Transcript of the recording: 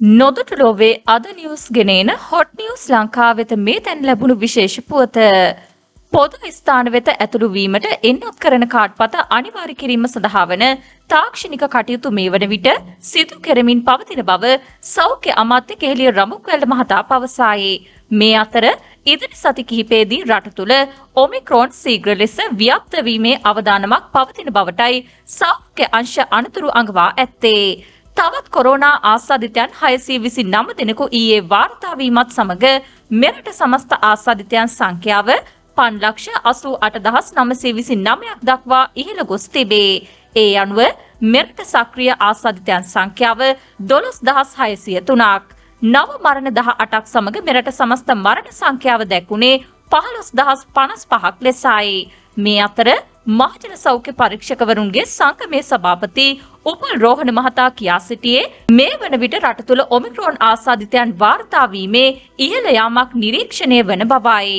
නොදුටු ලෝවේ අද නිවස් ගෙනන හොට් නිවස් ලංකා වෙත මේ තැන් ලැබුණු විශේෂ පුවත. පොදු ස්ථාන වෙත ඇතුළු වීමට එන්නොත් කරන කාඩ්පත අනිවාර්ය කිරීම සඳහා වන තාක්ෂණික කටයුතු මේ වන විට සිදු කෙරමින් පවතින බව සෞඛ්‍ය අමාත්‍ය කෙහෙලිය රමුක්වැල්ල මහතා පවසායේ. මේ අතර ඉදිරි සති කිහිපයේදී රට තුළ ඔමික්‍රෝන් සීග්‍ර ලෙස ව්‍යාප්ත වීමේ අවදානමක් පවතින බවටයි සෞඛ්‍ය අංශ අනතුරු අඟවා ඇත්තේ. තවත් කොරෝනා ආසාධිතයන් හයසී විසි නම දෙනෙකු ඊයේ වාර්තාවීමත් සමඟ මෙරට සමස්ත ආසාධිතයන් සංඛ්‍යාව පන්ලක්ෂ අසූ අට දහස් නමසේ විසි නමයක් දක්වා ඉහළ ගොස් තිබේ. ඒ අනුව මෙරට සක්‍රිය ආසාධිතයන් සංඛ්‍යාව දොළොස් දහස් හයසිය තුනක්. නව මරණ දහ අටක් සමඟ මෙරට සමස්ත මරණ සංඛ්‍යාව දැක්වුණේ පහළොස් දහස් පනස් පහක් ලෙසයි. මේ අතර මහජන සෞඛ්‍ය පරීක්ෂකවරුන්ගේ සංගමේ සභාපති උපල් රෝහණ මහතා කියා සිටියේ මේ වන විට රට තුළ ඔමික්‍රෝන් ආසාධිතයන් වාර්තාවීමේ ඉහළ යාමක් නිරීක්ෂණය වන බවයි.